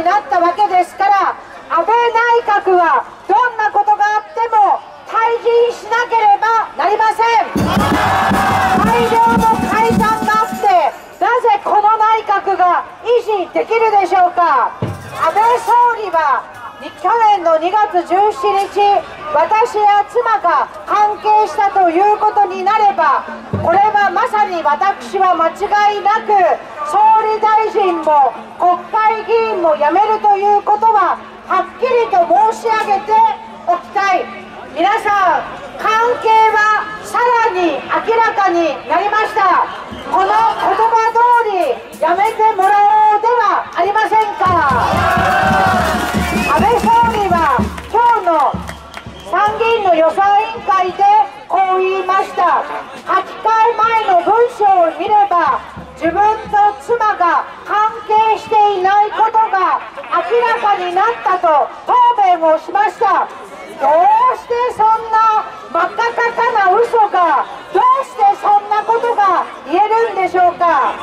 になったわけですから安倍内閣はどんなことがあっても退陣しなければなりません。大量の解散があってなぜこの内閣が維持できるでしょうか。安倍総理は去年の2月17日私や妻が関係したということになればこれはまさに私は間違いなく総理大臣も国会議員も辞めるということははっきりと申し上げておきたい。皆さん関係はさらに明らかになりました。この言葉通りやめてもらおうではありませんか。安倍総理は今日の参議院の予算委員会でこう言いました。書き換え前の文章を見れば自分と妻が関係していないことが明らかになったと答弁をしました。どうしてそんな真っ赤かかな嘘がどうしてそんなことが言えるんでしょうか。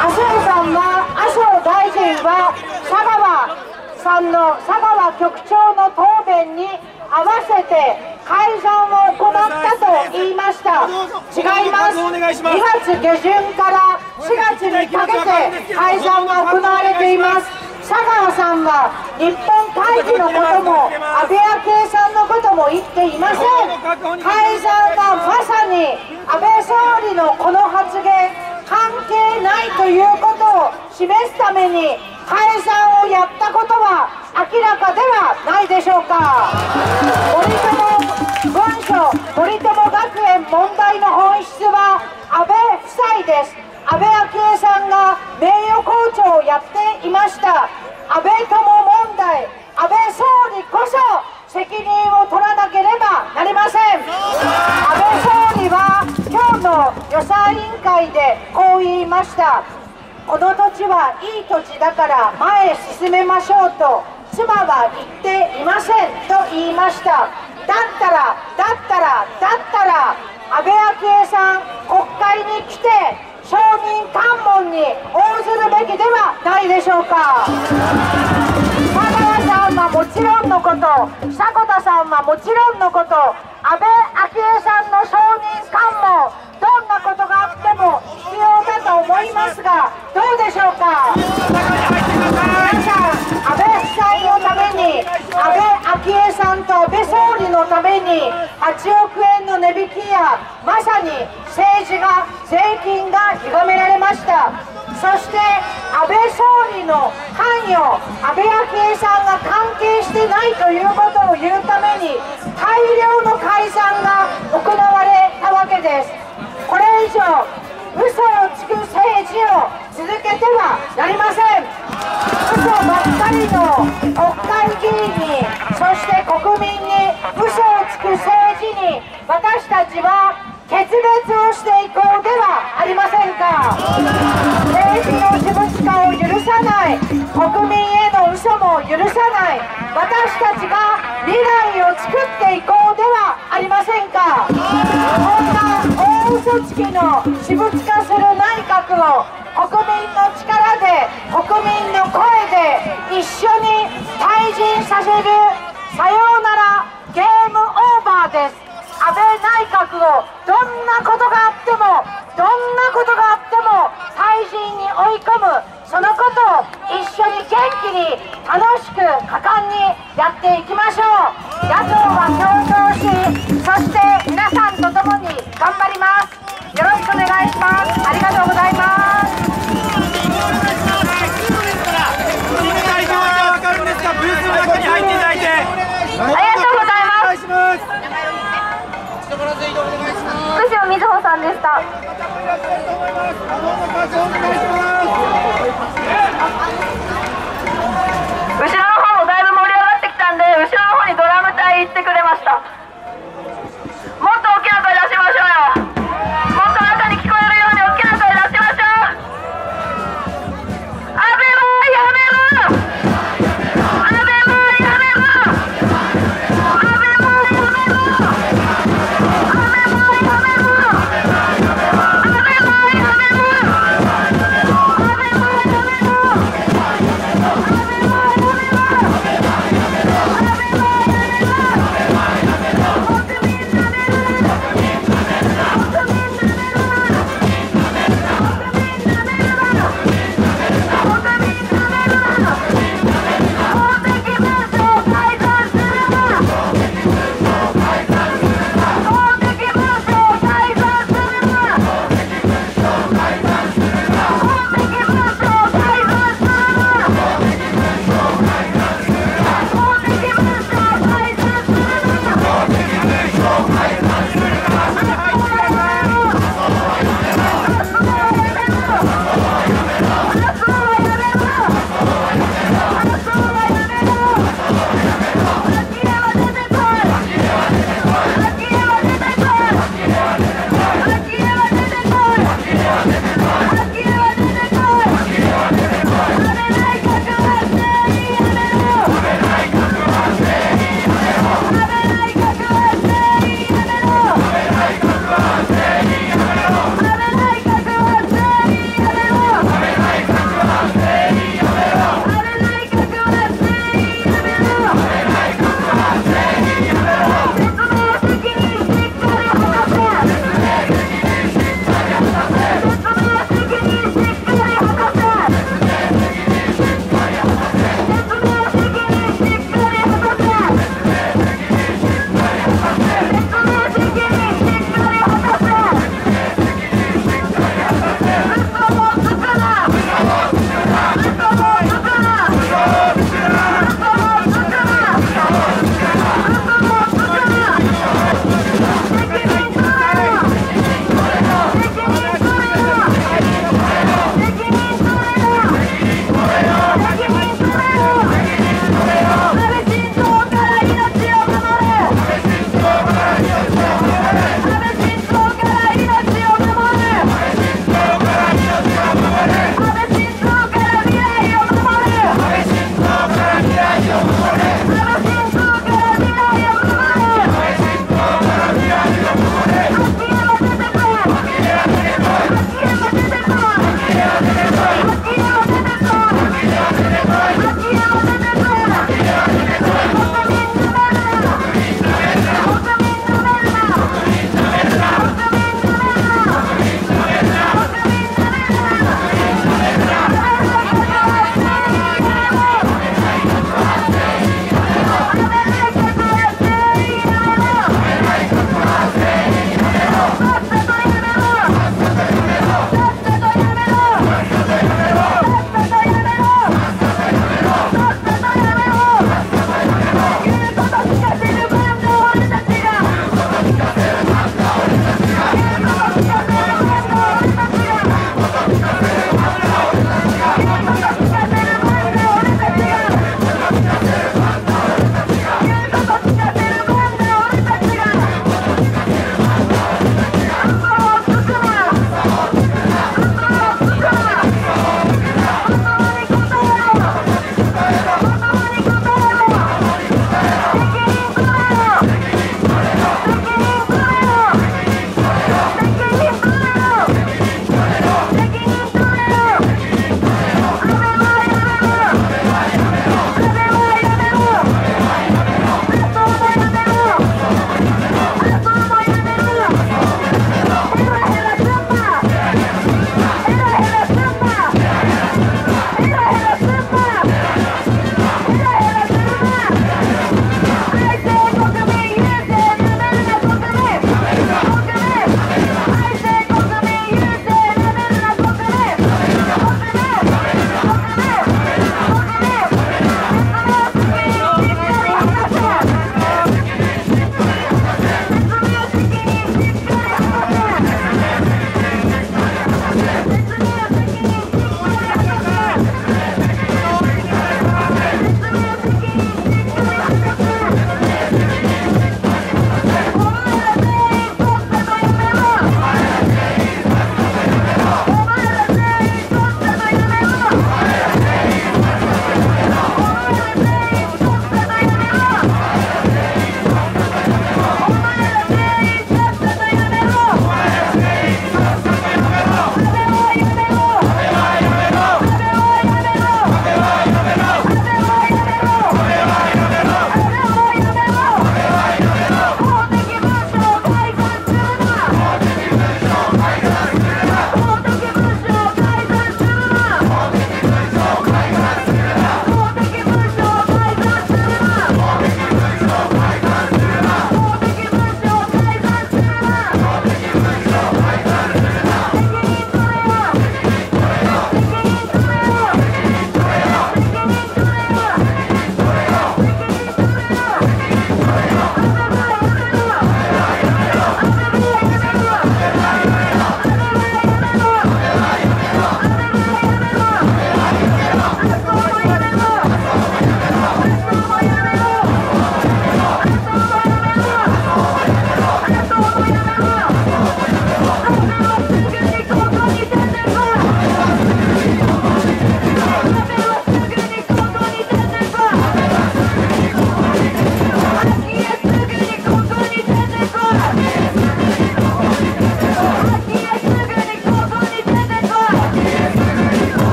麻生さんは麻生大臣は佐川さんの佐川局長の答弁に合わせて改ざんを行ったと言いました。違います。2月下旬から4月にかけて改ざんが行われています。佐川さんは日本会議のことも安倍昭恵さんのことも言っていません。改ざんがまさに安倍総理のこの発言関係ないということを示すために解散をやったことは明らかではないでしょうか。森友文書森友学園問題の本質は安倍夫妻です。安倍昭恵さんが名誉校長をやっていました。安倍友問題安倍総理こそ責任を取らなければなりません。安倍総理は今日の予算委員会でこう言いました。この土地はいい土地だから前へ進めましょうと妻は言っていませんと言いました。だったらだったらだったら安倍昭恵さん国会に来て証人喚問に応ずるべきではないでしょうか。佐川さんはもちろんのこと迫田さんはもちろんのこと安倍昭恵さんの証人喚問どんなことがあっても必要だと思いますがどうでしょうか？皆さん安倍夫妻のために安倍昭恵さんと安倍総理のために8億円の値引きやまさに政治が税金が歪められました。そして安倍総理の関与安倍昭恵さんが関係してないということを言うために大量の解散が行われたわけです。これ以上嘘をつく政治を続けてはなりません。嘘ばっかりの国会議員にそして国民に嘘をつく政治に私たちは決別をしていこうではありませんか。政治の私物化を許さない国民への嘘も許さない私たちが未来を作っていこうではありませんか。こんな大嘘つきの私物化する内閣を国民の力で国民の声で一緒に退陣させるさようならゲームオーバーです。安倍内閣をどんなことがあってもどんなことがあっても退陣に追い込むそのことを一緒に元気に楽しく果敢にやっていきましょう。野党は共闘しそして皆さんと共に頑張ります。よろしくお願いします。ありがとうございます福島みずほさんでした。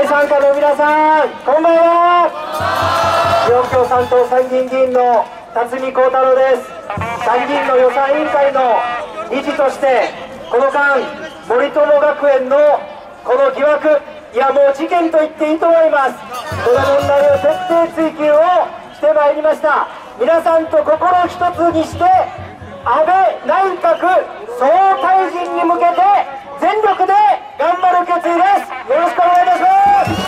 会参加の皆さん、こんばんは。日本共産党参議院議員の辰巳幸太郎です。参議院の予算委員会の理事として、この間、森友学園のこの疑惑、いやもう事件と言っていいと思います。この問題を徹底追及をしてまいりました。皆さんと心を一つにして、安倍内閣総退陣に向けて全力で頑張る決意です。よろしくお願いいたします。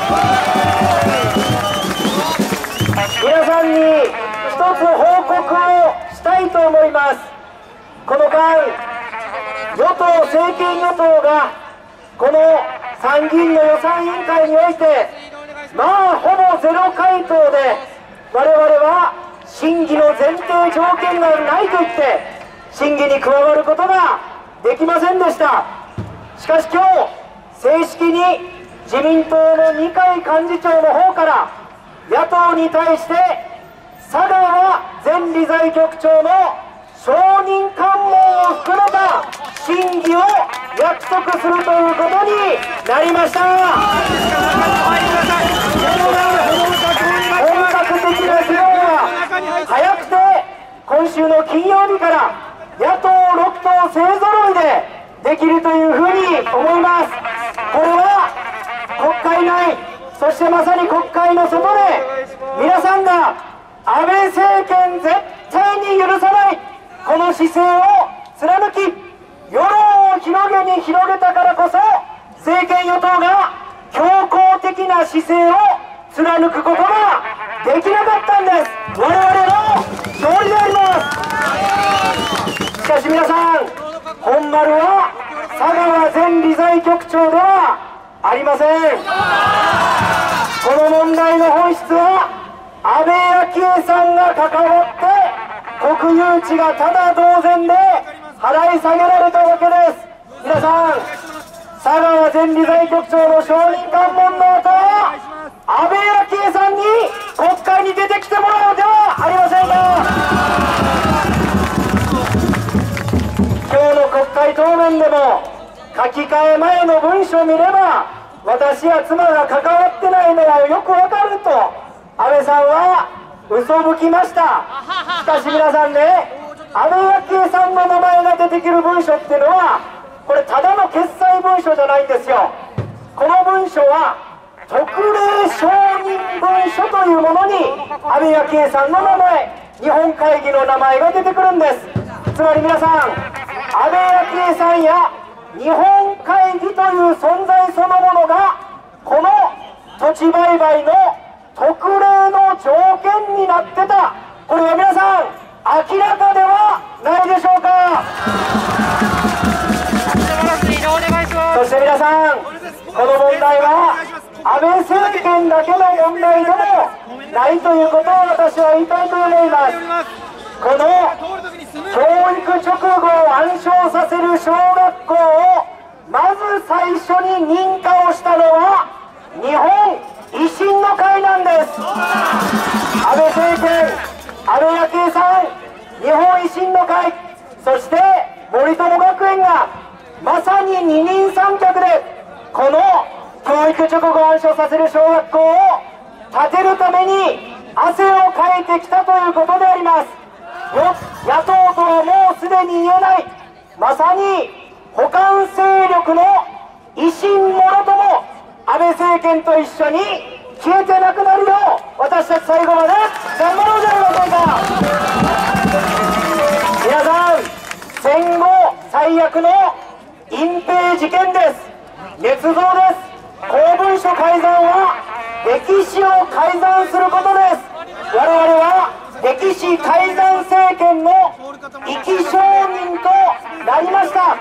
皆さんに一つ報告をしたいと思います。この間、与党、政権与党がこの参議院の予算委員会において、まあほぼゼロ回答で、我々は審議の前提条件がないと言って、審議に加わることができませんでした。しかし今日、正式に自民党の二階幹事長の方から、野党に対して、佐川前理財局長の承認喚問を含めた審議を約束するということになりました。本格的な議論は早くて今週の金曜日から野党6党勢ぞろいでできるというふうに思います。これは国会内、そしてまさに国会の外で皆さんが安倍政権絶対に許さないこの姿勢を貫き世論を広げに広げたからこそ政権与党が強硬的な姿勢を貫くことができなかったんです我々の勝利でありますしかし皆さん本丸は佐川前理財局長ではありません。この問題の本質は安倍昭恵さんが関わって国有地がただ同然で払い下げられたわけです。皆さん佐川前理財局長の承認喚問の後は安倍昭恵さんに国会に出てきてもらうではありませんか。今日の国会答弁でも書き換え前の文書を見れば私や妻が関わってないのがよくわかると安倍さんは嘘吹きました。しかし皆さんね安倍昭恵さんの名前が出てくる文書っていうのはこれただの決裁文書じゃないんですよ。この文書は特例承認文書というものに安倍昭恵さんの名前日本会議の名前が出てくるんです。つまり皆さん安倍昭恵さんや日本会議という存在そのものがこの土地売買の特例の条件になってた。これは皆さん明らかではないでしょうか。そして皆さんこの問題は安倍政権だけの問題でもないということを私は言いたいと思いますこの教育直後を暗唱させる小学校をまず最初に認可をしたのは日本維新の会なんです安倍政権安倍昭恵さん日本維新の会そして森友学園がまさに二人三脚でこの教育直後を暗唱させる小学校を建てるために汗をかいてきたということであります。野党とはもうすでに言えないまさに補完勢力の維新もろとも安倍政権と一緒に消えてなくなるよう私たち最後まで頑張ろうじゃありませんか。皆さん戦後最悪の隠蔽事件です。捏造です。公文書改ざんは歴史を改ざんすることです。我々は歴史改ざん政権の生き証人となりました。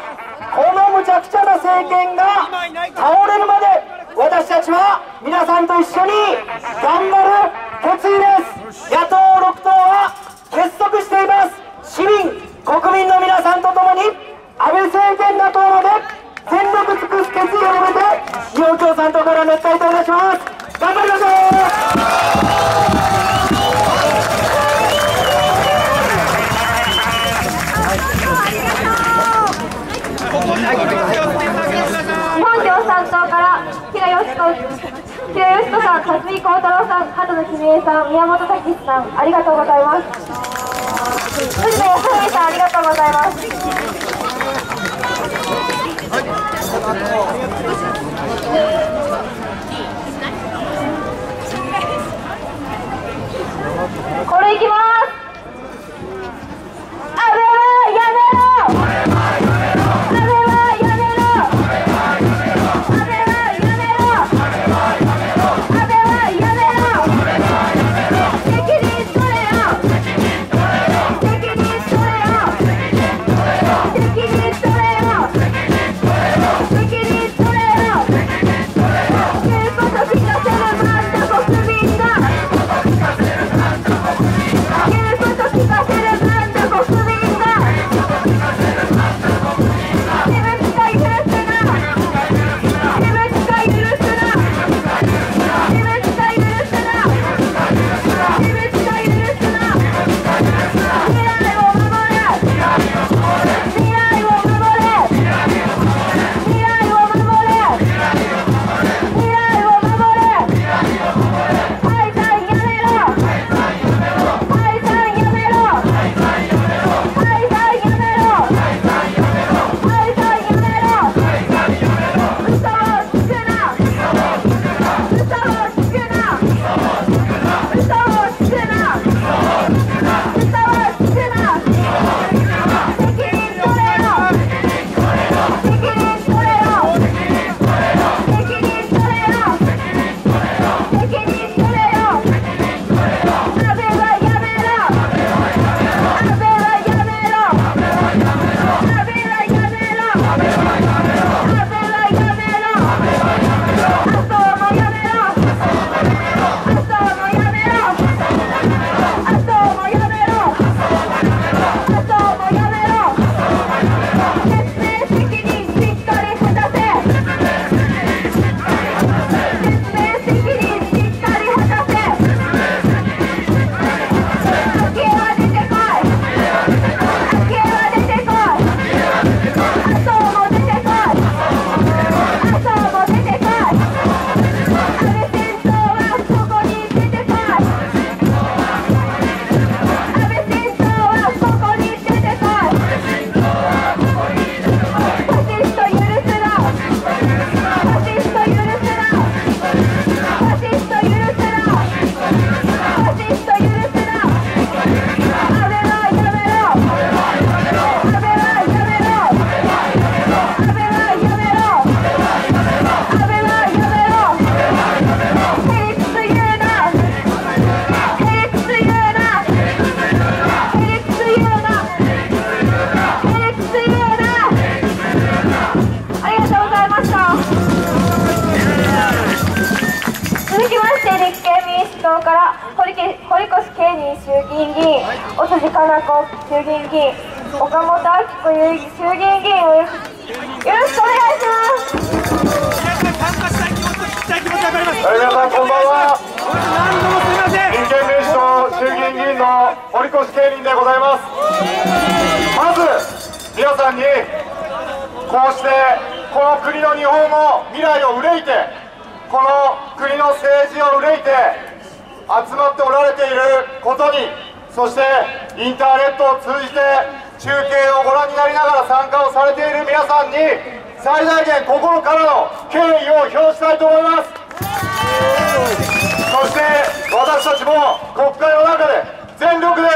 このむちゃくちゃな政権が倒れるまで私たちは皆さんと一緒に頑張るありがとうございます。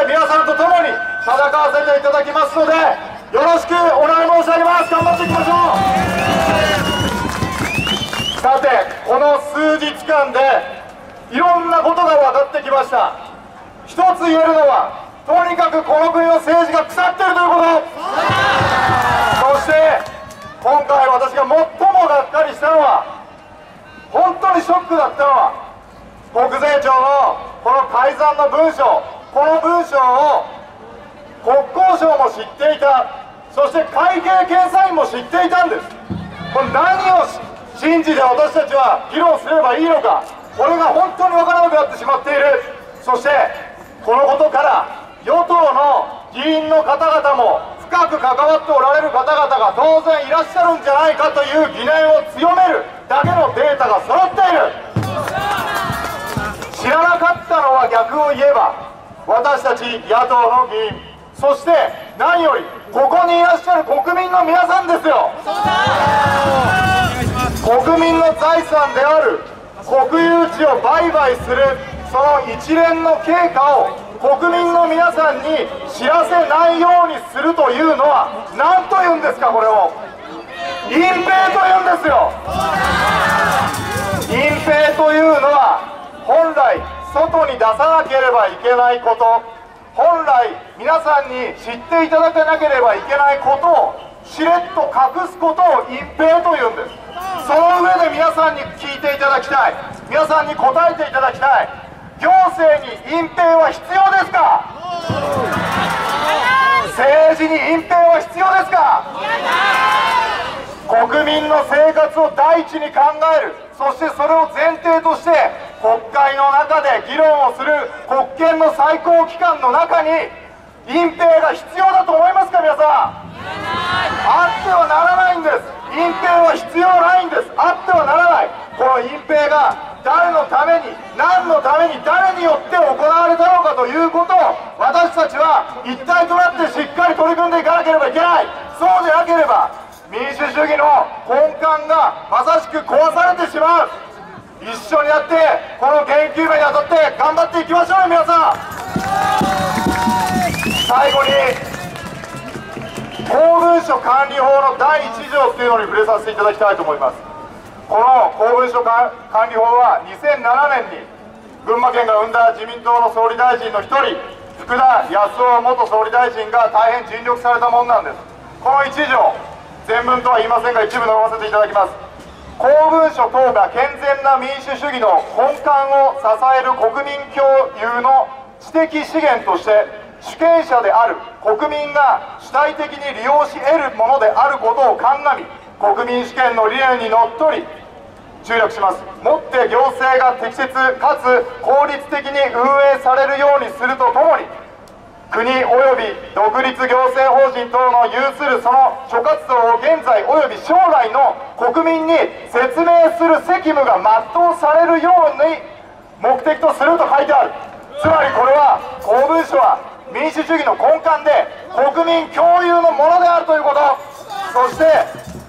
皆さんと共に戦わせていただきますのでよろしくお願い申し上げます。頑張っていきましょう。さてこの数日間でいろんなことが分かってきました。一つ言えるのはとにかくこの国の政治が腐ってるということ。そして今回私が最もがっかりしたのは本当にショックだったのは国税庁のこの改ざんの文書。この文章を国交省も知っていた。そして会計検査院も知っていたんです。これ何を信じて私たちは議論すればいいのか。これが本当に分からなくなってしまっている。そしてこのことから与党の議員の方々も深く関わっておられる方々が当然いらっしゃるんじゃないかという疑念を強める。だけのデータが揃っている。知らなかったのは逆を言えば私たち野党の議員そして何よりここにいらっしゃる国民の皆さんですよ。国民の財産である国有地を売買するその一連の経過を国民の皆さんに知らせないようにするというのは何と言うんですかこれを。隠蔽と言うんですよ。隠蔽というのは本来外に出さなければいけないこと。本来皆さんに知っていただかなければいけないことをしれっと隠すことを隠蔽というんです。その上で皆さんに聞いていただきたい。皆さんに答えていただきたい。行政に隠蔽は必要ですか？政治に隠蔽は必要ですか？国民の生活を第一に考える。そしてそれを前提として国会の中で議論をする国権の最高機関の中に隠蔽が必要だと思いますか皆さん。あってはならないんです。隠蔽は必要ないんです。あってはならない。この隠蔽が誰のために何のために誰によって行われたのかということを私たちは一体となってしっかり取り組んでいかなければいけない。そうでなければ民主主義の根幹がまさしく壊されてしまう。一緒になってこの研究面にあたって頑張っていきましょうよ皆さん。最後に公文書管理法の第1条というのに触れさせていただきたいと思います。この公文書管理法は2007年に群馬県が生んだ自民党の総理大臣の一人福田康夫元総理大臣が大変尽力されたものなんです。この1条全文とは言いませんが一部述べさせていただきます。公文書等が健全な民主主義の根幹を支える国民共有の知的資源として主権者である国民が主体的に利用し得るものであることを鑑み国民主権の理念にのっとり注力します。もって行政が適切かつ効率的に運営されるようにするとともに国及び独立行政法人等の有するその諸活動を現在及び将来の国民に説明する責務が全うされるように目的とすると書いてある。つまりこれは公文書は民主主義の根幹で国民共有のものであるということ。そして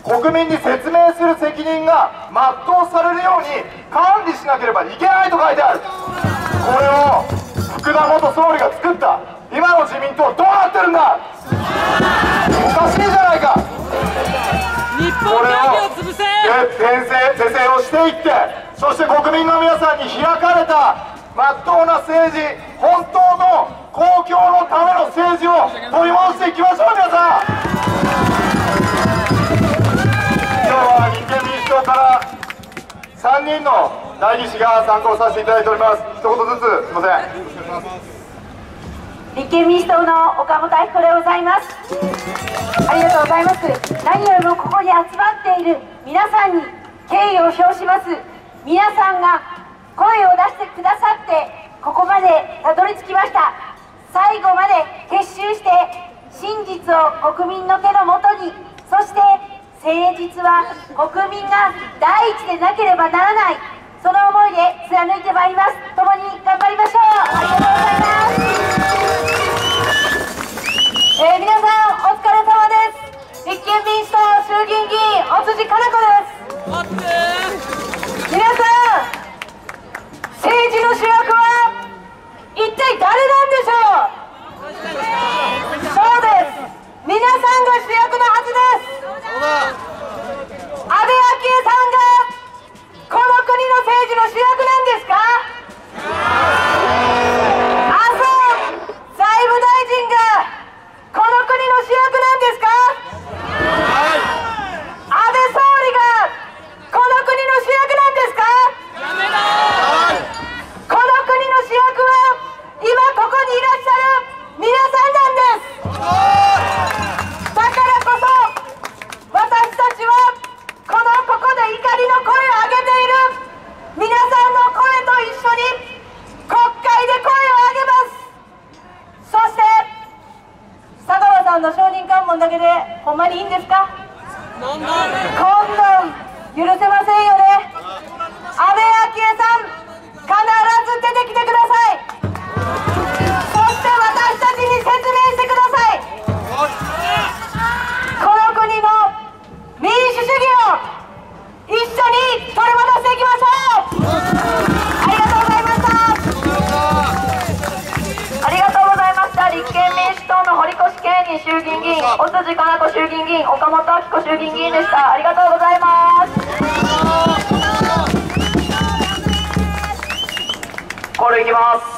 国民に説明する責任が全うされるように管理しなければいけないと書いてある。これを福田元総理が作った。今の自民党どうなってるんだ？おかしいじゃないか！日本これを潰せ！先生是正をしていってそして国民の皆さんに開かれたまっとうな政治本当の公共のための政治を取り戻していきましょう皆さん！今日は立憲民主党から3人の代議士が参考させていただいております。一言ずつすいません立憲民主党の岡本明子でございますありがとうございます何よりもここに集まっている皆さんに敬意を表します皆さんが声を出してくださってここまでたどり着きました最後まで結集して真実を国民の手のもとにそして誠実は国民が第一でなければならないその思いで貫いてまいります共に頑張りましょうありがとうございますえー皆さんお疲れ様です。立憲民主党衆議院議員尾辻加奈子です。皆さん政治の主役は一体誰なんでしょう？そうです。皆さんが主役のはずです。安倍昭恵さんがこの国の政治の主役なんですか？こほんまにいいんですか？どんどん許せませんよね。安倍昭恵さん必ず辻かな子衆議院議員岡本明子衆議院議員でした。ありがとうございます。これいきます。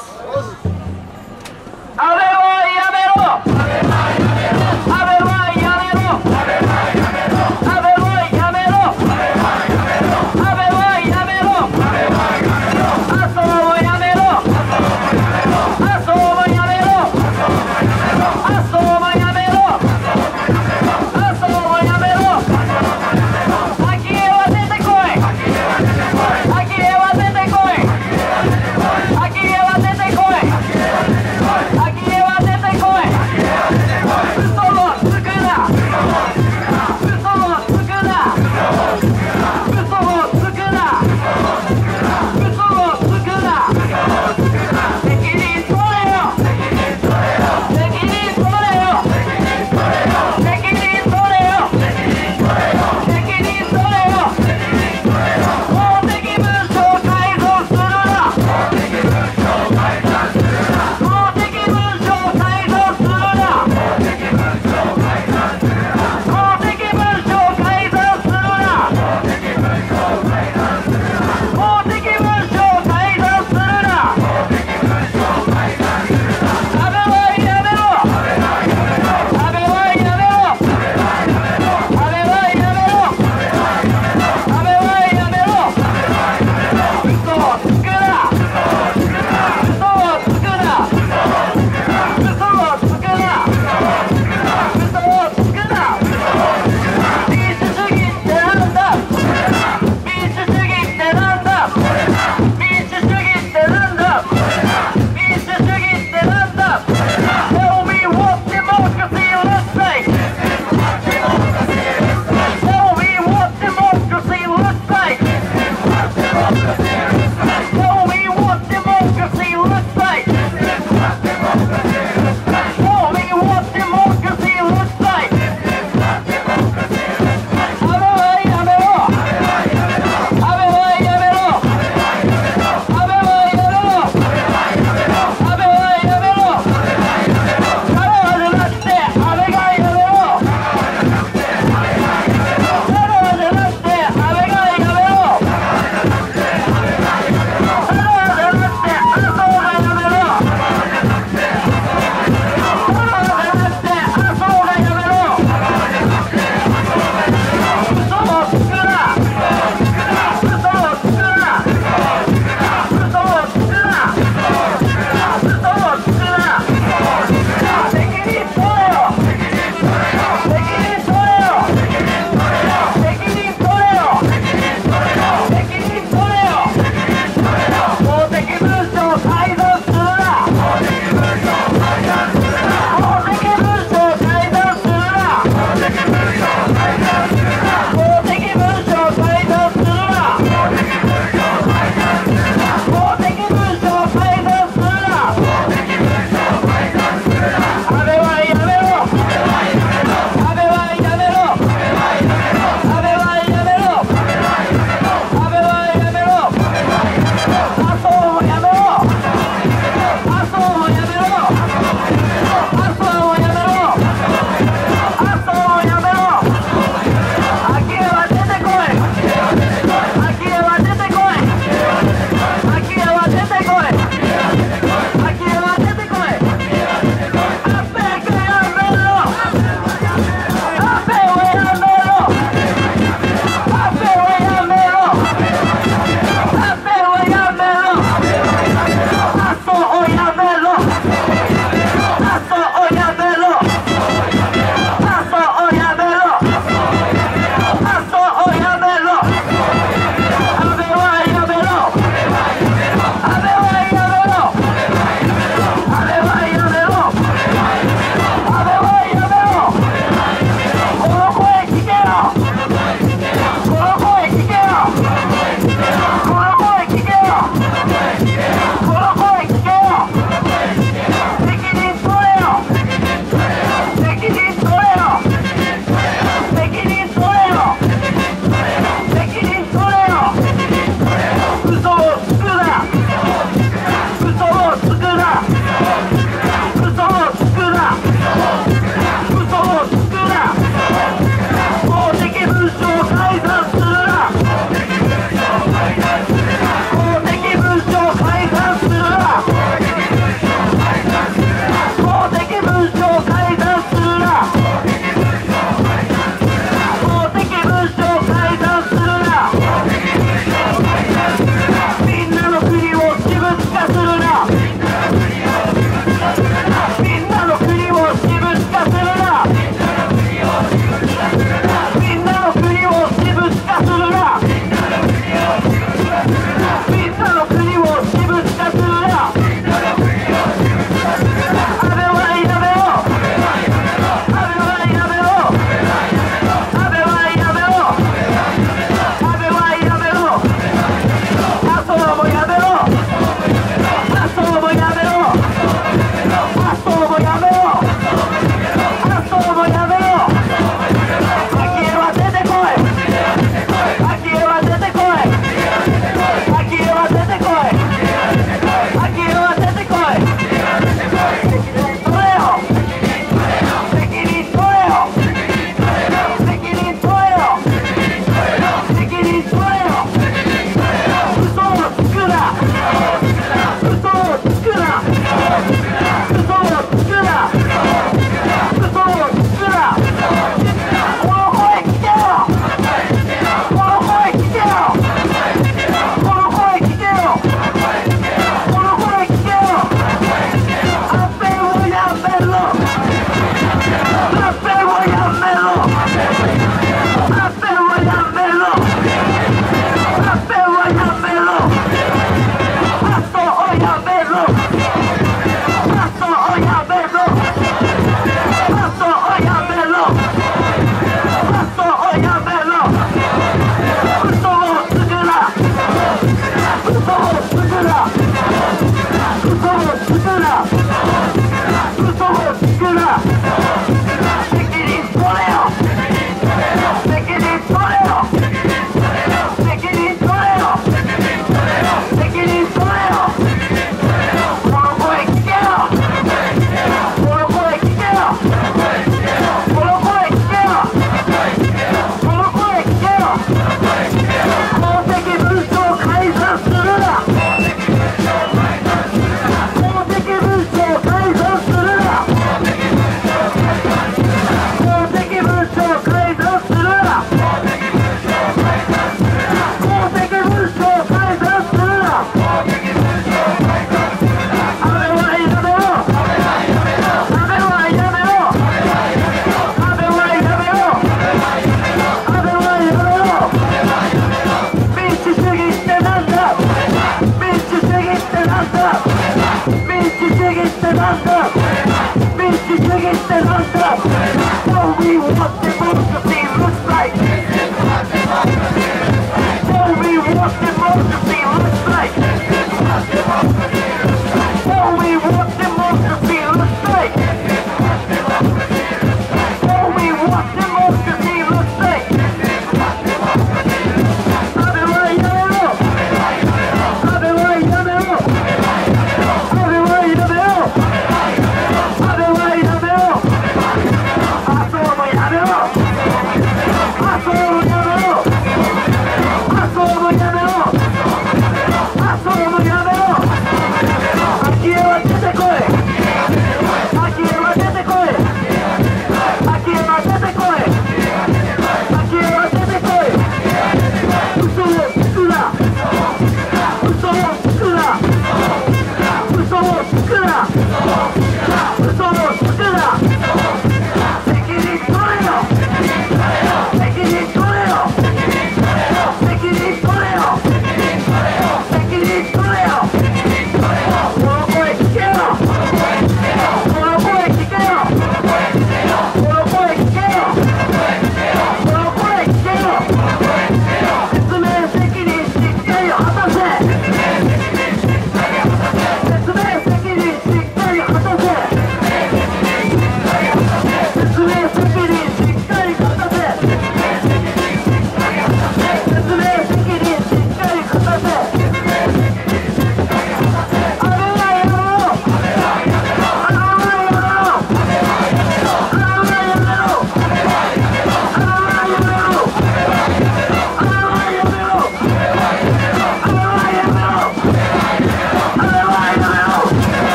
He the up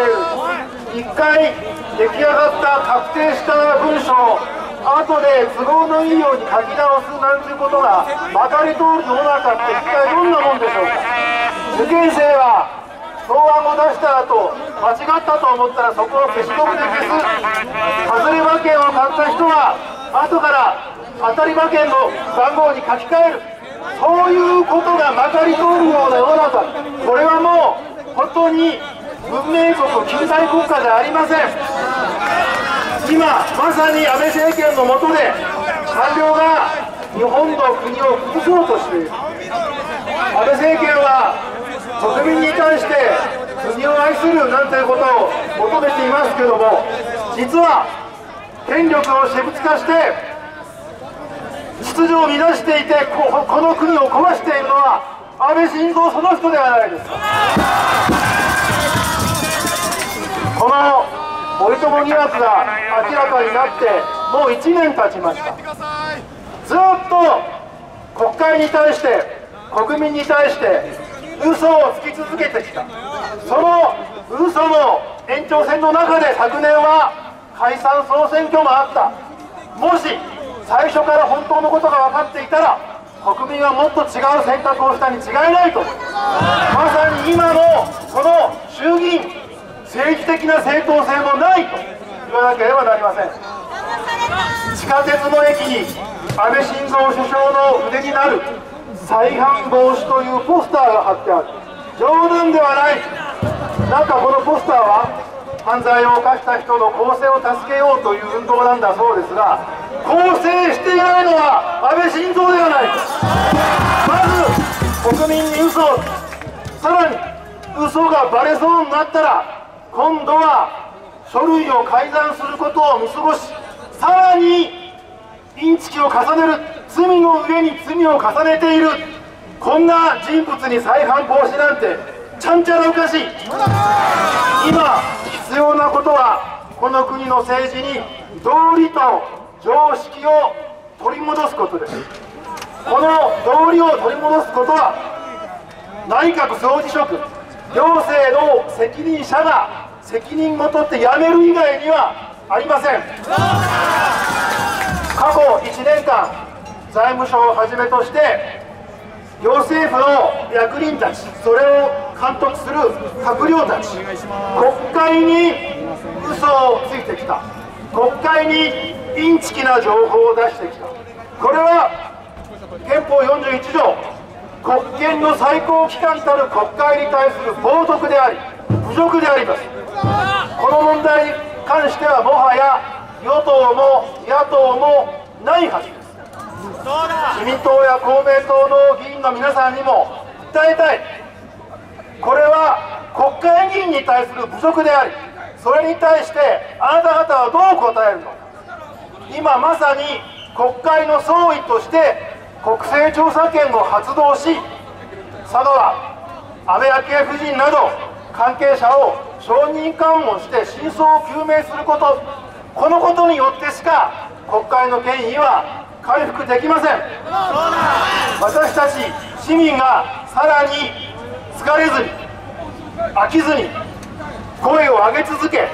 1回出来上がった確定した文書を後で都合のいいように書き直すなんていうことがまかり通る世の中って一体どんなもんでしょうか受験生は草案を出した後間違ったと思ったらそこを消しゴムで消す外れ馬券を買った人は後から当たり馬券の番号に書き換えるそういうことがまかり通るような世の中これはもう本当に文明国近代国家ではありません。今まさに安倍政権の下で官僚が日本の国を崩そうとしている。安倍政権は国民に対して国を愛するなんていうことを求めていますけども実は権力を私物化して秩序を乱していてここの国を壊しているのは安倍晋三その人ではないですこの森友疑惑が明らかになってもう1年経ちました。ずっと国会に対して国民に対して嘘をつき続けてきた。その嘘の延長線の中で昨年は解散総選挙もあった。もし最初から本当のことが分かっていたら国民はもっと違う選択をしたに違いないとまさに今のこの衆議院政治的な正当性もないと言わなければなりません。地下鉄の駅に安倍晋三首相の腕になる再犯防止というポスターが貼ってある。冗談ではない。なんかこのポスターは犯罪を犯した人の更生を助けようという運動なんだそうですが更生していないのは安倍晋三ではない。まず国民に嘘。をさらに嘘がバレそうになったら今度は書類を改ざんすることを見過ごしさらにインチキを重ねる罪の上に罪を重ねている。こんな人物に再犯防止なんてちゃんちゃらおかしい。今必要なことはこの国の政治に道理と常識を取り戻すことです。この道理を取り戻すことは内閣総辞職行政の責任者が責任を取って辞める以外にはありません。過去1年間財務省をはじめとして行政府の役人たちそれを監督する閣僚たち国会に嘘をついてきた。国会にインチキな情報を出してきた。これは憲法41条国権の最高機関たる国会に対する冒涜であり侮辱であります。この問題に関してはもはや与党も野党もないはずです。自民党や公明党の議員の皆さんにも訴えたい。これは国会議員に対する侮辱でありそれに対してあなた方はどう答えるの今まさに国会の総意として国政調査権を発動し佐川安倍昭恵夫人など関係者を証人喚問して真相を究明すること。このことによってしか国会の権威は回復できません。私たち市民がさらに疲れずに飽きずに声を上げ続け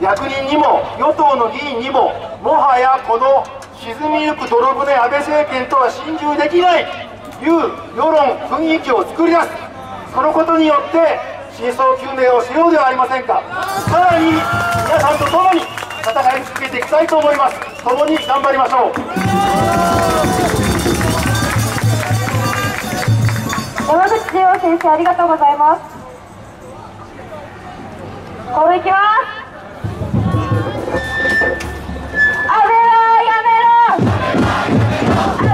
役人にも与党の議員にももはやこの沈みゆく泥船安倍政権とは心中できないという世論雰囲気を作り出すそのことによって真相究明をしようではありませんか。さらに皆さんと共に戦い続けていきたいと思います。共に頑張りましょう。山口中央先生ありがとうございます。コールいきます。安倍安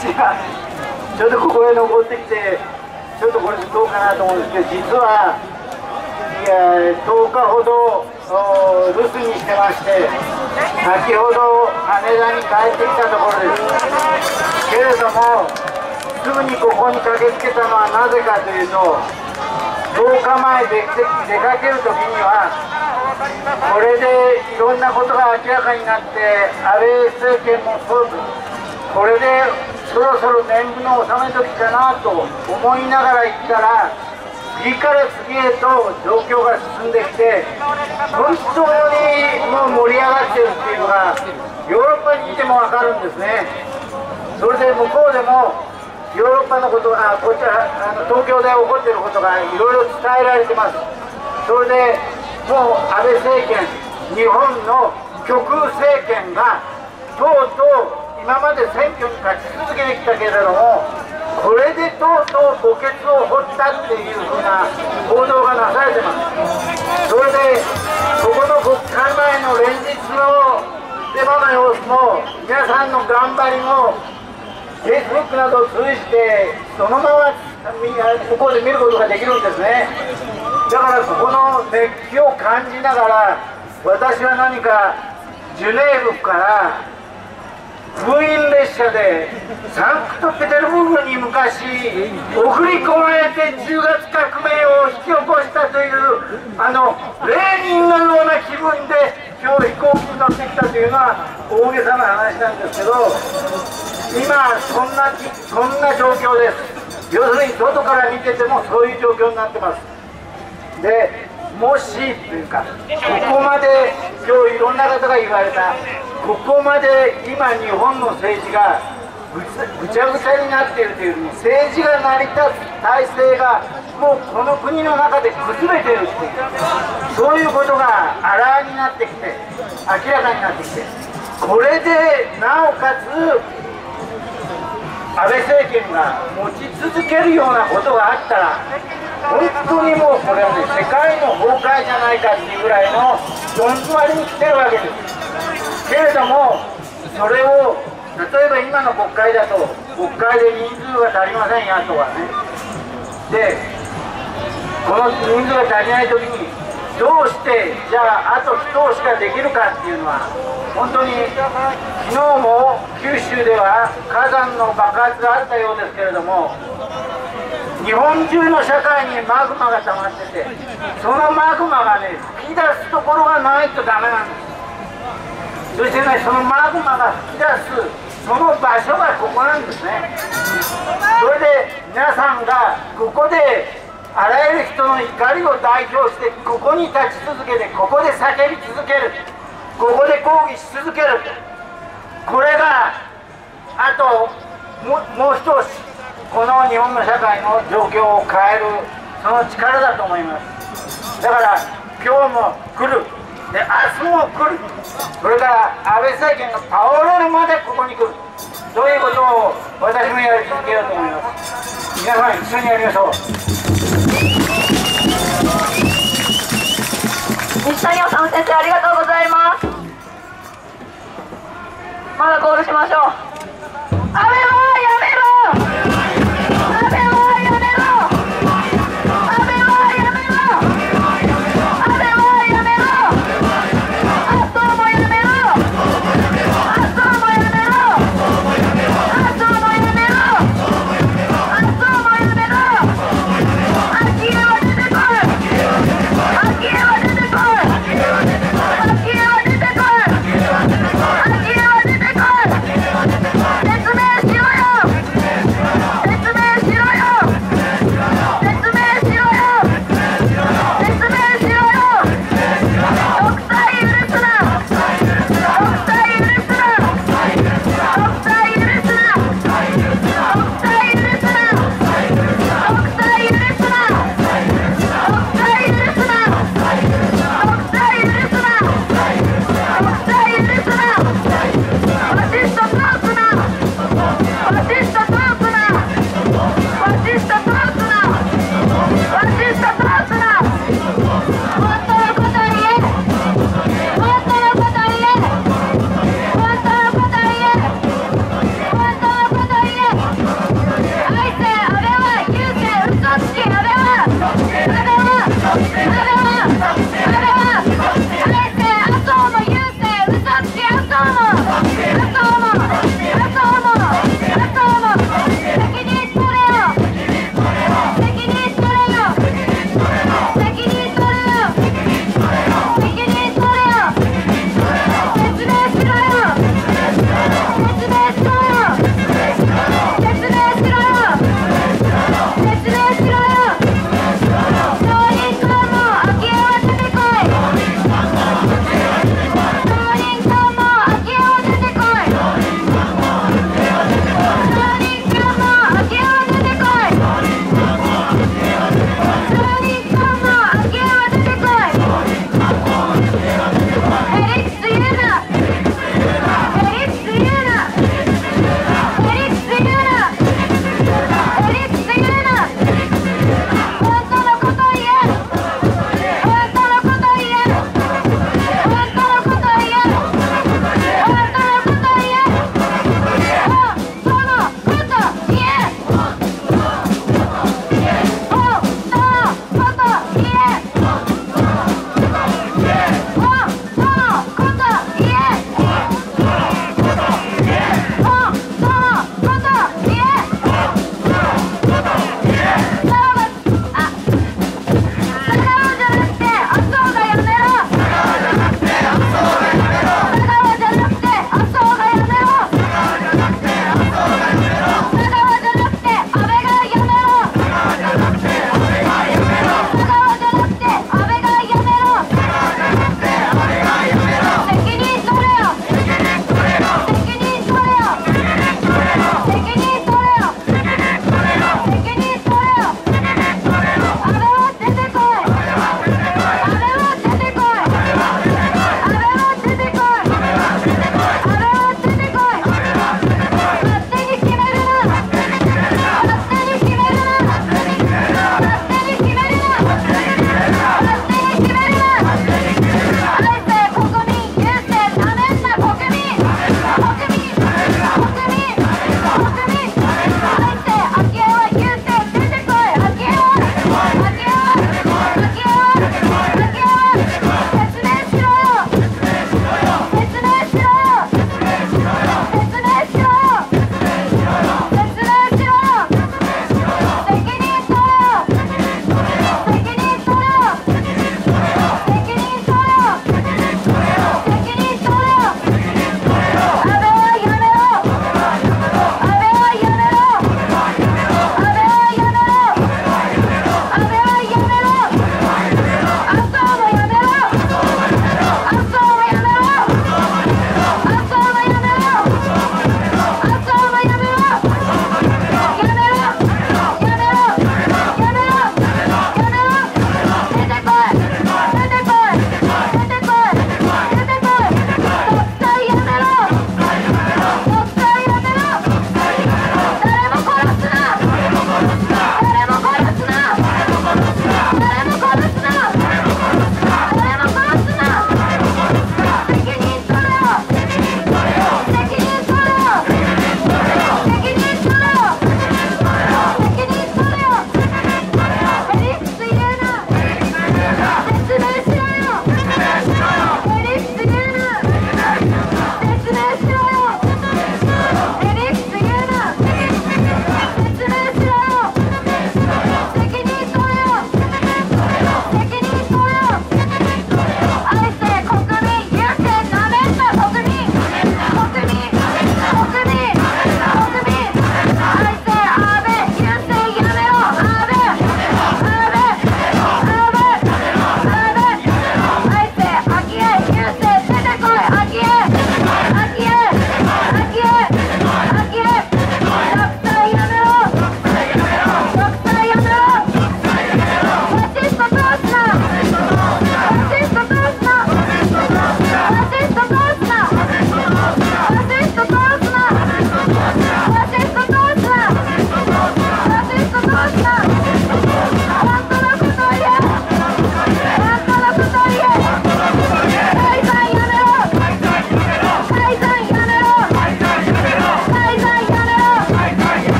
私がちょっとここへ登ってきてちょっとこれどうかなと思うんですけど実はいや10日ほど留守にしてまして先ほど羽田に帰ってきたところですけれどもすぐにここに駆けつけたのはなぜかというと10日前で出かける時にはこれでいろんなことが明らかになって安倍政権もそうこれでそろそろ年貢の納め時かなと思いながら行ったら次から次へと状況が進んできて本当にもう盛り上がってるっていうのがヨーロッパにいても分かるんですね。それで向こうでもヨーロッパのことがこちらあの東京で起こっていることがいろいろ伝えられてます。それでもう安倍政権日本の極右政権がとうとう今まで選挙に勝ち続けてきたけれどもこれでとうとう墓穴を掘ったっていうふうな報道がなされてますそれでここの国会前の連日のデモの様子も皆さんの頑張りも Facebook などを通じてそのまま向こうで見ることができるんですねだからここの熱気を感じながら私は何かジュネーブから封印列車でサンクトペテルブルクに昔送り込まれて10月革命を引き起こしたというあのレーニンのような気分で今日飛行機に乗ってきたというのは大げさな話なんですけど今そんなそんな状況です要するに外から見ててもそういう状況になってますでもしというかここまで今日いろんな方が言われたここまで今日本の政治がぐちゃぐちゃになっているという政治が成り立つ体制がもうこの国の中で崩れてるっていうそういうことがあらわになってきて明らかになってきてこれでなおかつ安倍政権が持ち続けるようなことがあったら本当にもうこれはね世界の崩壊じゃないかっていうぐらいのどん詰まりに来てるわけです。けれどもそれを例えば今の国会だと国会で人数が足りませんやとかね。でこの人数が足りない時にどうしてじゃああと1人しかできるかっていうのは本当に昨日も九州では火山の爆発があったようですけれども日本中の社会にマグマが溜まっててそのマグマがね噴き出すところがないとダメなんです。そしてねそのマグマが噴き出すその場所がここなんですね。それで皆さんがここであらゆる人の怒りを代表してここに立ち続けてここで叫び続ける。ここで抗議し続ける。これがあともう一つこの日本の社会の状況を変えるその力だと思います。だから今日も来る。で明日も来る。それから安倍政権が倒れるまでここに来る。そういうことを私もやり続けようと思います。皆さん一緒にやりましょう。西谷治先生ありがとうございます。まだゴールしましょう。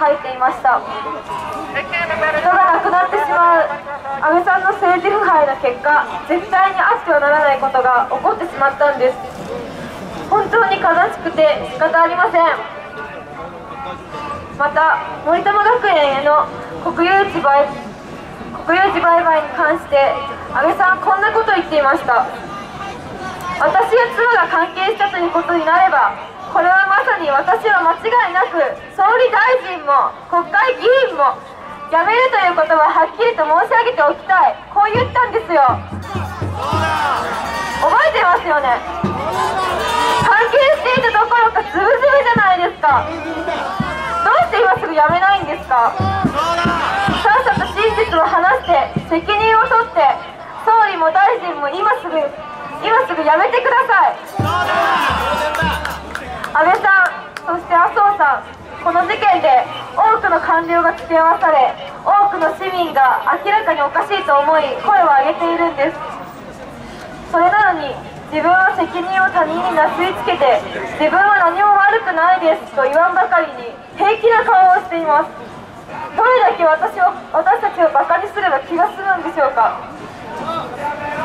書いていました。人が亡くなってしまう安倍さんの政治腐敗の結果絶対にあってはならないことが起こってしまったんです。本当に悲しくて仕方ありません。また森友学園への国有地売国有地売買に関して安倍さんこんなことを言っていました。私や妻が関係したということになればに私は間違いなく総理大臣も国会議員も辞めるということははっきりと申し上げておきたい。こう言ったんですよ。覚えてますよね。関係していたどころかズブズブじゃないですか。どうして今すぐ辞めないんですか。さっさと真実を話して責任を取って総理も大臣も今すぐ今すぐ辞めてください。事件で多くの官僚が付き合わされ多くの市民が明らかにおかしいと思い声を上げているんです。それなのに自分は責任を他人になすりつけて自分は何も悪くないですと言わんばかりに平気な顔をしています。どれだけ私を私たちをバカにすれば気が済むんでしょうか。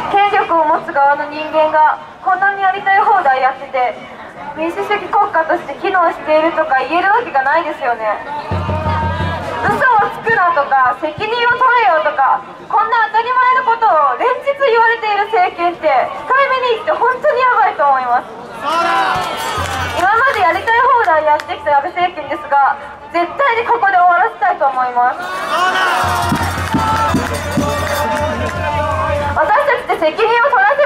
権力を持つ側の人間がこんなにやりたい放題やってて民主主義国家として機能しているとか言えるわけがないですよね。嘘をつくなとか責任を取れよとかこんな当たり前のことを連日言われている政権って控えめに言って本当にやばいと思います。今までやりたい放題やってきた安倍政権ですが絶対にここで終わらせたいと思います。私たちで責任を取らせ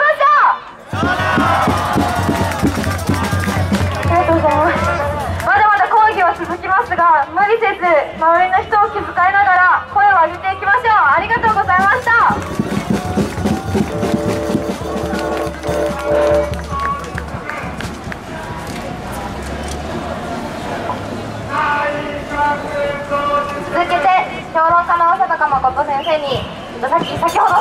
が無理せず周りの人を気遣いながら声を上げていきましょう。ありがとうございました。続けて評論家の佐高誠先生にさっき先ほど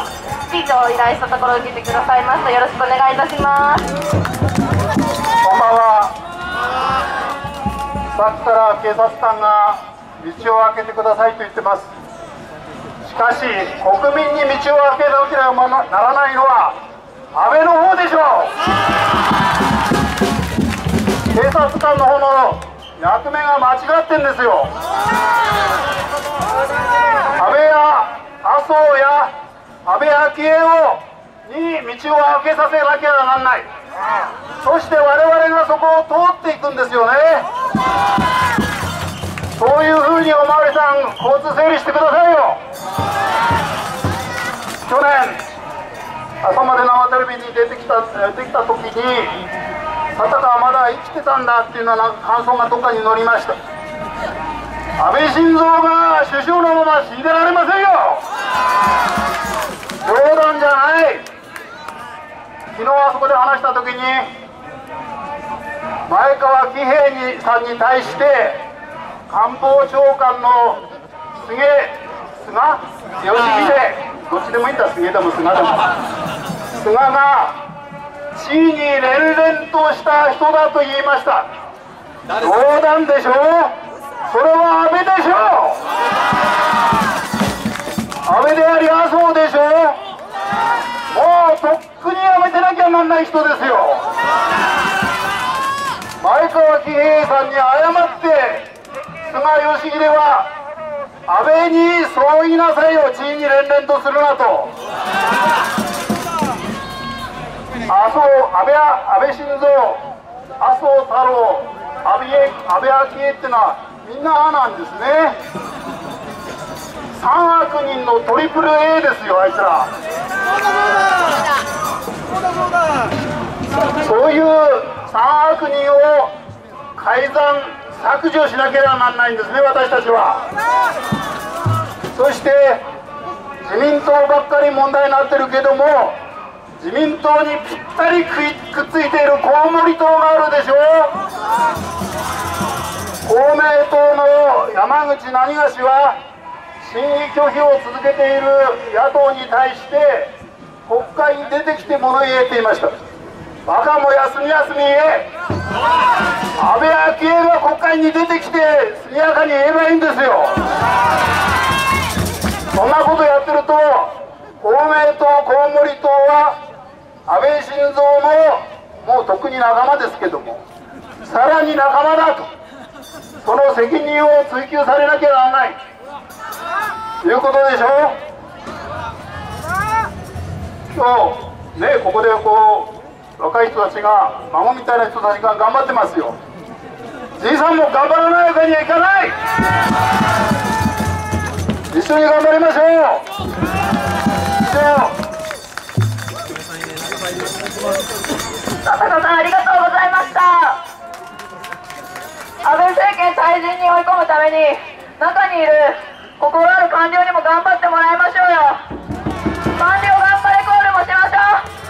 スピーチを依頼したところを受けてくださいましたよろしくお願いいたします。こんばんは。さっきから警察官が道を開けてくださいと言ってます。しかし国民に道を開けなければならないのは安倍の方でしょう。警察官の方の役目が間違ってんですよ。安倍や麻生や安倍昭恵をに道を開けさせなきゃならない。そして我々がそこを通っていくんですよね。そういうふうにおまわりさん交通整理してくださいよ。去年朝まで生テレビに出てきた出てきた時に佐かはまだ生きてたんだっていうような感想がどっかに載りました。安倍晋三が首相のまま死んでられませんよ。冗談じゃない。昨日あそこで話した時に前川喜平にさんに対して官房長官の菅菅？吉秀？どっちでもいいんだ菅でも菅でも。菅が地位に連々とした人だと言いました。冗談でしょ？それは安倍でしょ？安倍であり麻生でしょ？もうとっくにやめてなきゃなんない人ですよ。前川喜平さんに謝って菅義偉は安倍にそう言いなさいよ地位に連々とするなと。麻生安倍安倍晋三麻生太郎安倍安倍昭恵ってのはみんなあなんですね。三悪人のトリプル A ですよあいつら。そういう三悪人を改ざん削除しなければならないんですね私たちは。そして自民党ばっかり問題になってるけども自民党にぴったりくいくっついているコウモリ党があるでしょ公明党の山口何がしは審議拒否を続けている野党に対して国会に出てきて物言えていました。バカも休み休み言え。安倍昭恵が国会に出てきて速やかに言えばいいんですよ。そんなことやってると公明党コウモリ党は安倍晋三ももう特に仲間ですけどもさらに仲間だと。その責任を追及されなきゃならない。いうことでしょ？今日ねここでこう若い人たちが孫みたいな人たちが頑張ってますよ。じいさんも頑張らないわけにはいかない。一緒に頑張りましょう。以上笹野さんありがとうございました安倍政権退陣に追い込むために中にいる心ある官僚にも頑張ってもらいましょうよ。官僚頑張れコールもしましょう。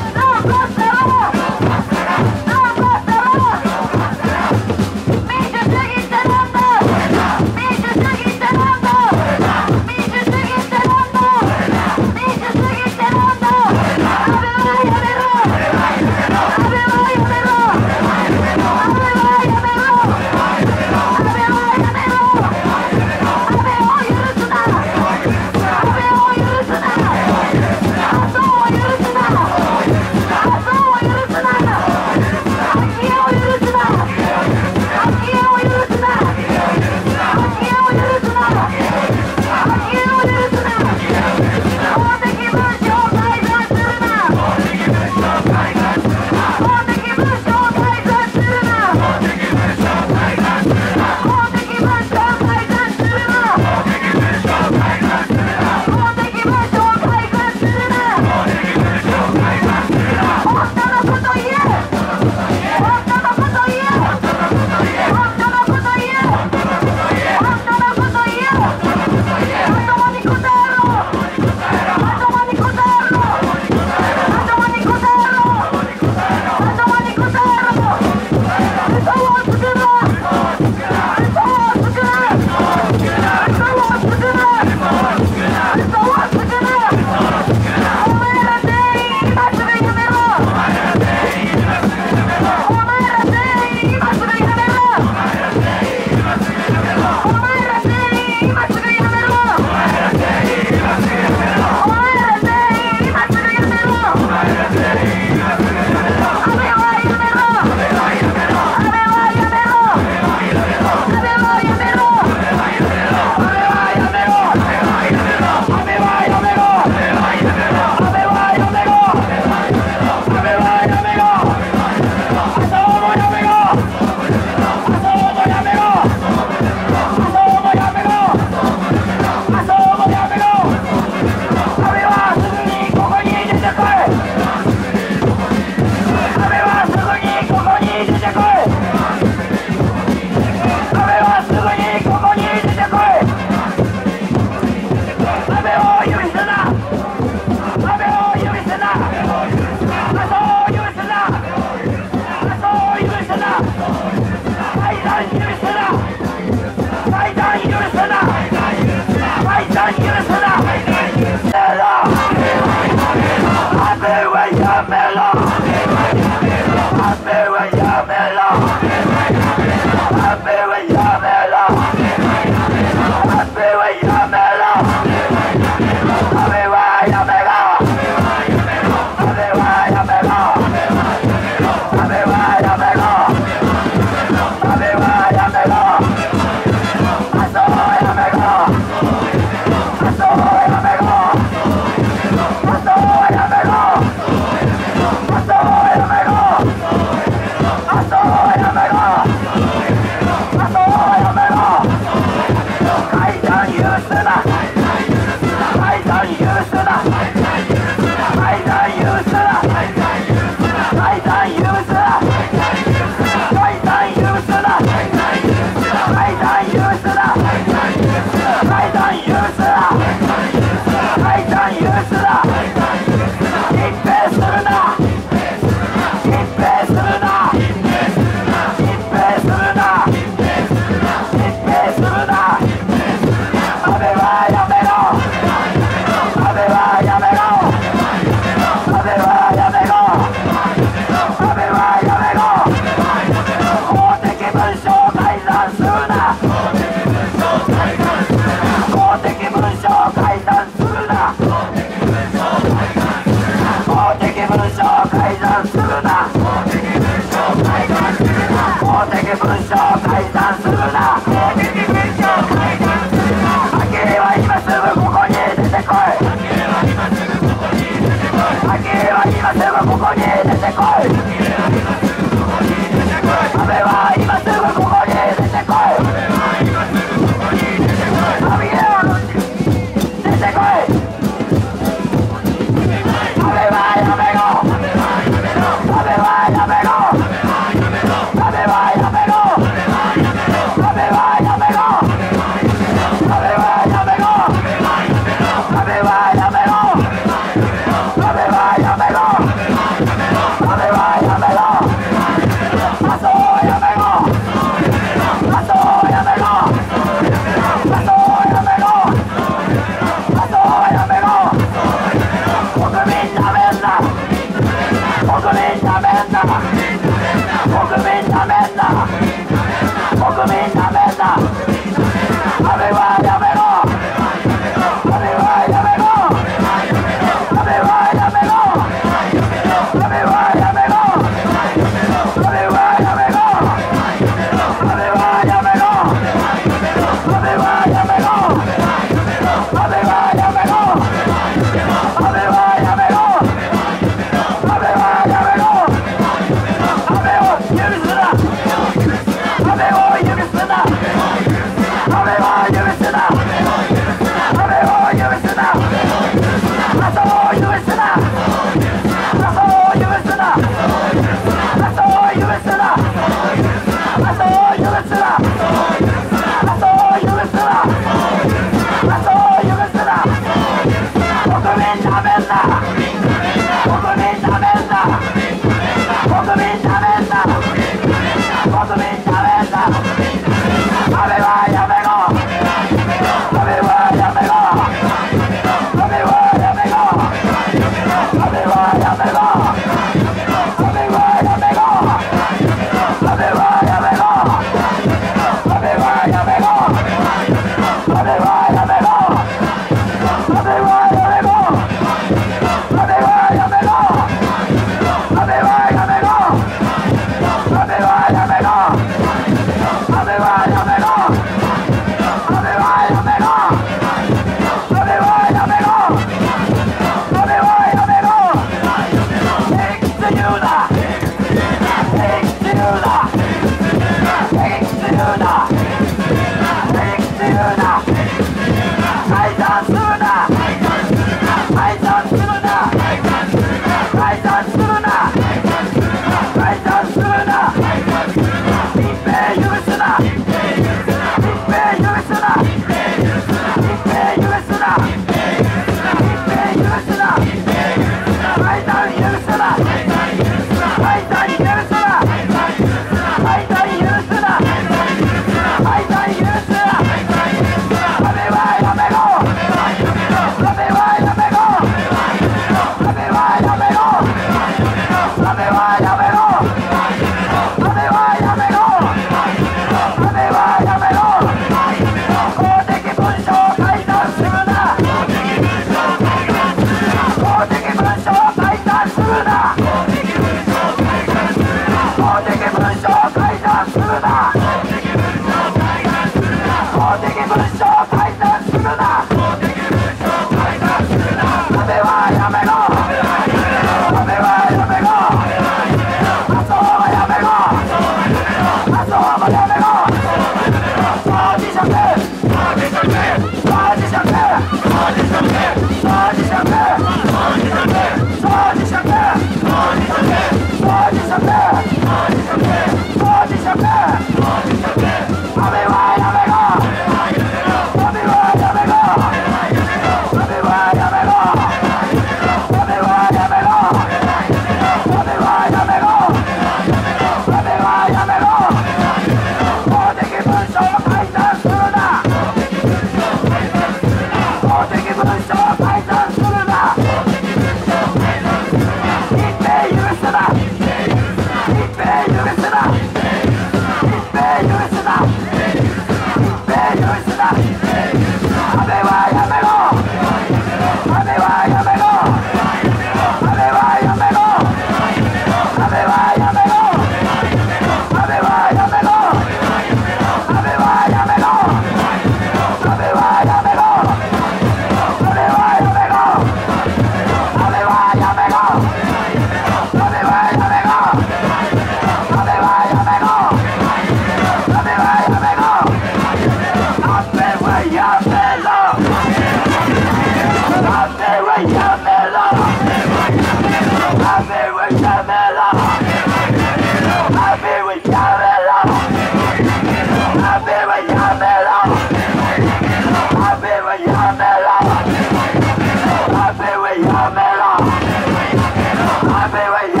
de bailar.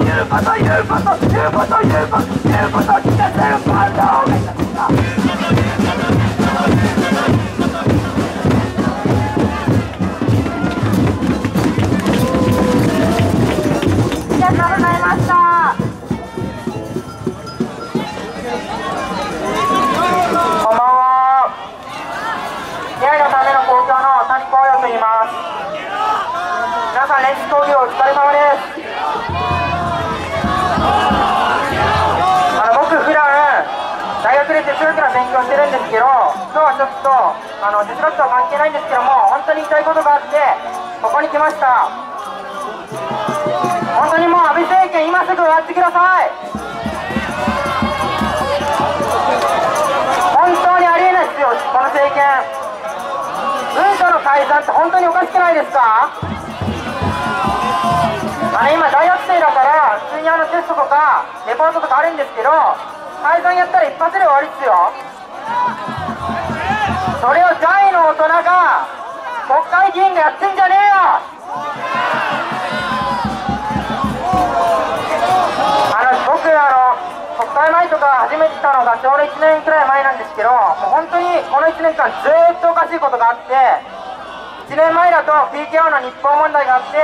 you, but you, but you, but you, but you, but you, but you, but you, but you, but you, but you, but you, but 今日はちょっとあの哲学とは関係ないんですけども、本当に言いたいことがあってここに来ました。本当にもう安倍政権今すぐ終わってください。本当にありえないですよ、この政権。文書の改ざんって本当におかしくないですか？あの今、大学生だから、普通にあのテストとか、レポートとかあるんですけど、改ざんやったら一発で終わりっすよ。人が、国会議員がやってんじゃねえよ。あの僕あの国会前とか初めて来たのがちょうど1年くらい前なんですけどもう本当にこの1年間ずっとおかしいことがあって1年前だと PKO の日本問題があって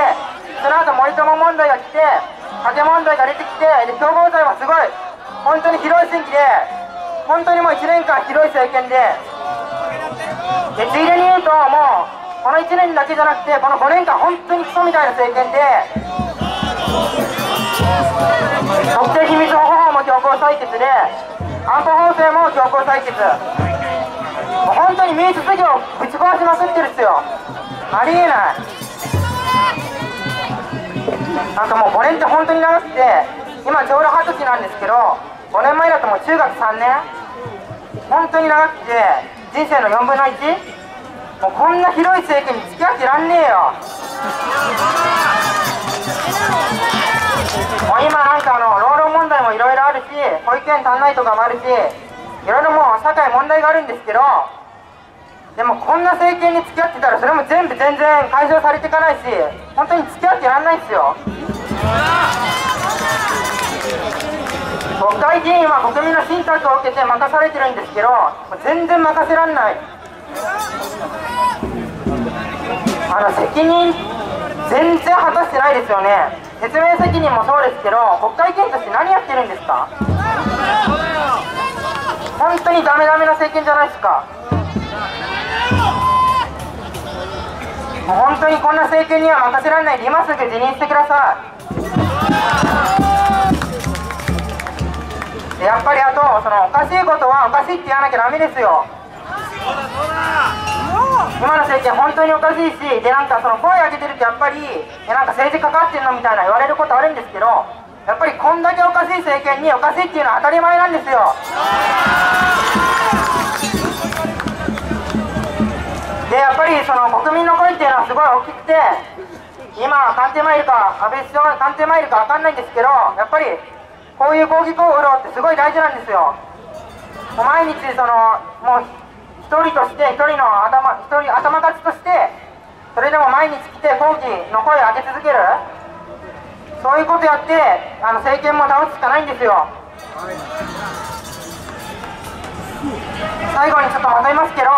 その後森友問題が来て酒問題が出てきてで共謀罪もすごい本当にひどい戦記で本当にもう1年間ひどい政権ででついでに言うともうこの1年だけじゃなくてこの5年間本当にクソみたいな政権で特定秘密保護法も強行採決で安保法制も強行採決。もう本当に民主主義をぶち壊しまくってるっすよ。ありえない。なんかもう5年って本当に長くて今ちょうど二十歳なんですけど5年前だともう中学3年。本当に長くて。人生の4分の 1? もうこんなひどい政権に付き合ってらんねえよもう今なんかあの労働問題もいろいろあるし保育園足んないとかもあるしいろいろもう社会問題があるんですけどでもこんな政権に付き合ってたらそれも全部全然解消されていかないし本当に付き合ってらんないっすよ国会議員は国民の信託を受けて任されてるんですけど全然任せらんない。あの責任全然果たしてないですよね。説明責任もそうですけど国会議員として何やってるんですか？本当にダメダメな政権じゃないですか。もう本当にこんな政権には任せられないで今すぐ辞任してください。やっぱりあとそのおかしいことはおかしいって言わなきゃダメですよ。今の政権本当におかしいしでなんかその声上げてるとやっぱりえなんか政治かかってんのみたいな言われることあるんですけどやっぱりこんだけおかしい政権におかしいっていうのは当たり前なんですよ。でやっぱりその国民の声っていうのはすごい大きくて今官邸参りか安倍首相官邸参りか分かんないんですけどやっぱりこういう抗議行動ってすごい大事なんですよ。もう毎日そのもう一人として一人の頭一人頭勝ちとしてそれでも毎日来て抗議の声を上げ続ける。そういうことやってあの政権も倒すしかないんですよ。最後にちょっとまとめますけど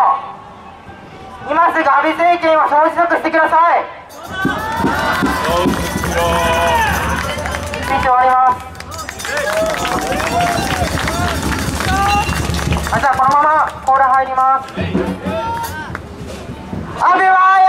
今すぐ安倍政権を総辞職してください。スピーチ終わりますじゃあこのままコーラ入ります。安倍は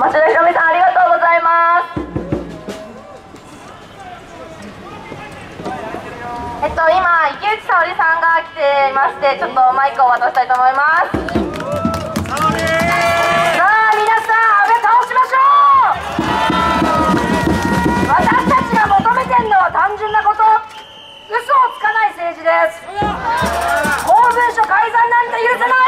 町田ひろみさんありがとうございます。えっと今池内沙織さんが来ていましてちょっとマイクを渡したいと思います。さあ皆さん安倍倒しましょう。私たちが求めてるのは単純なこと。嘘をつかない政治です。公文書改ざんなんて許せない。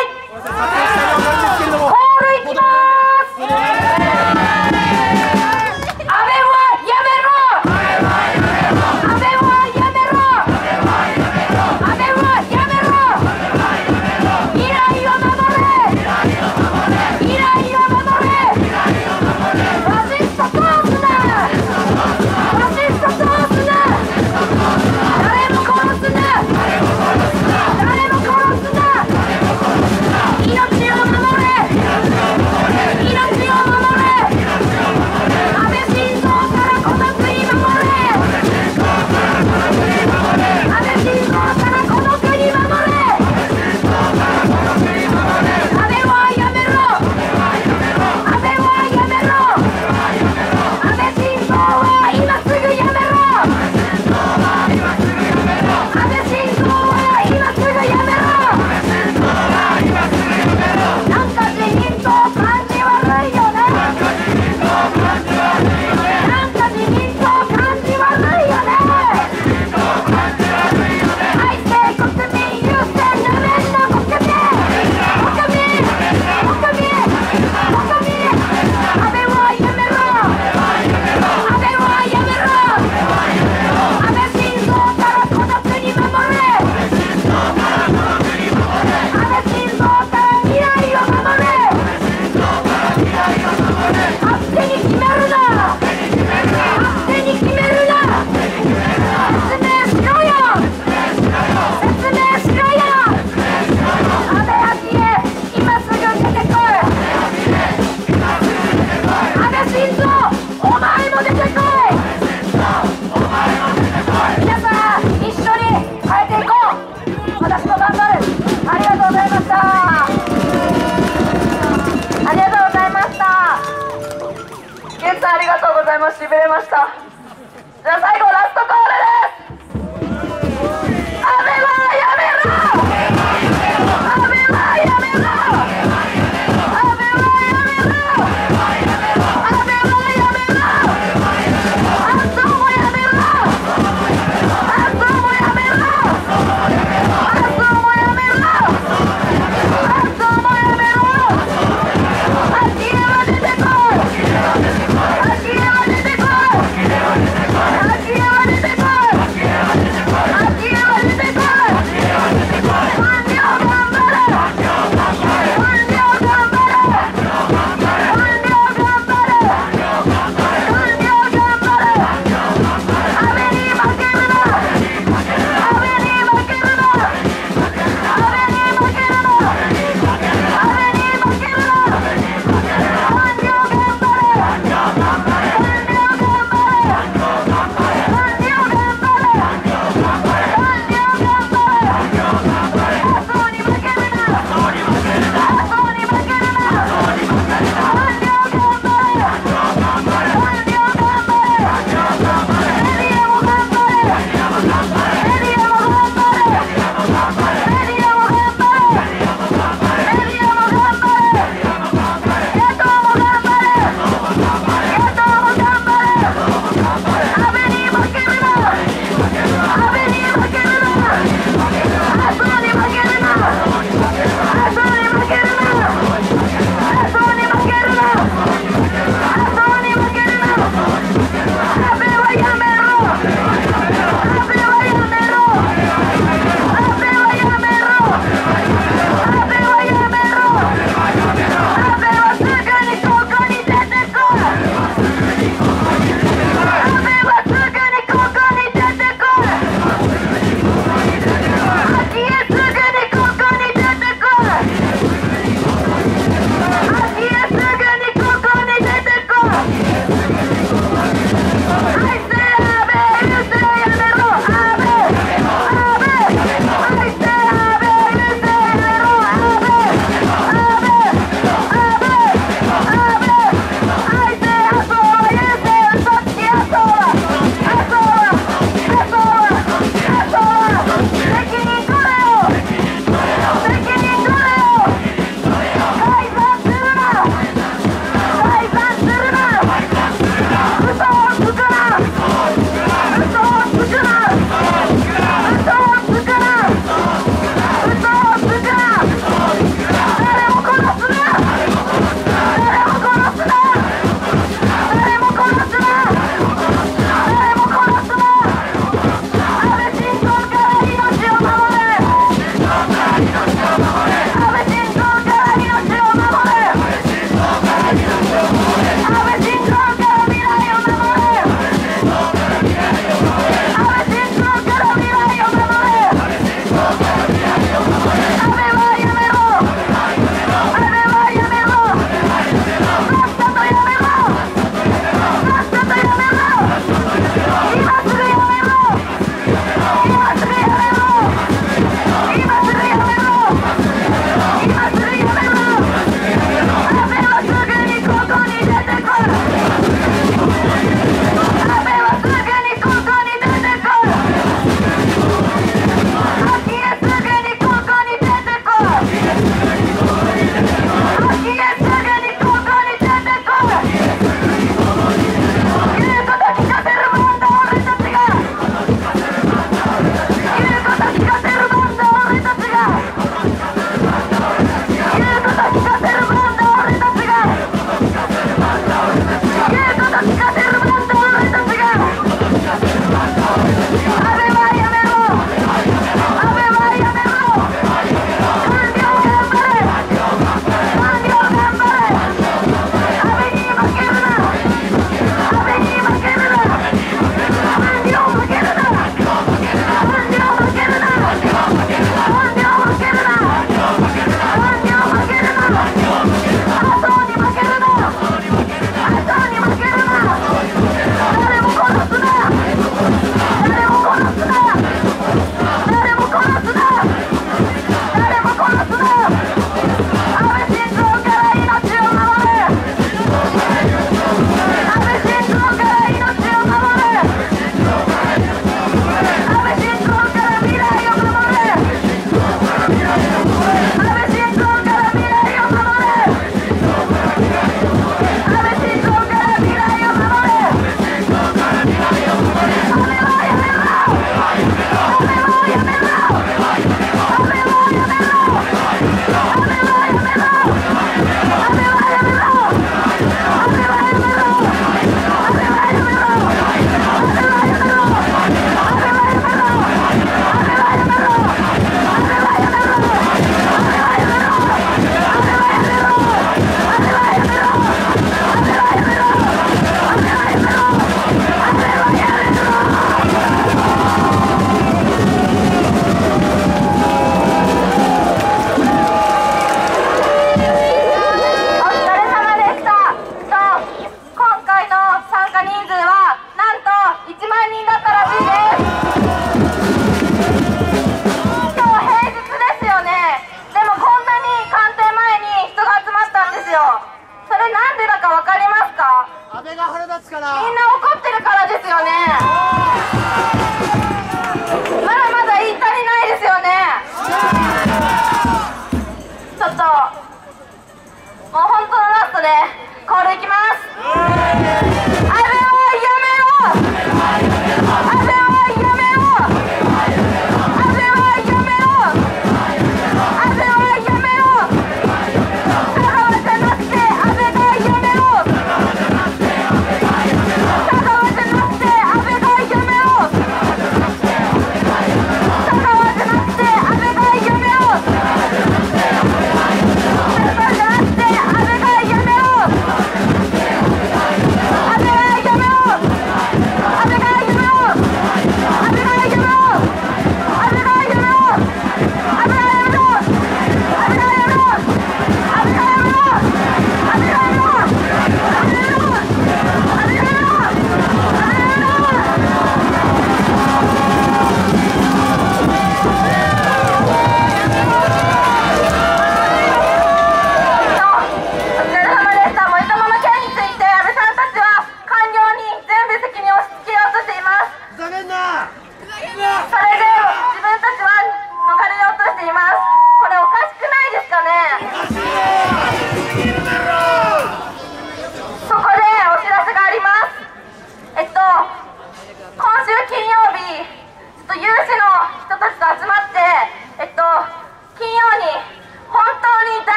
しびれました。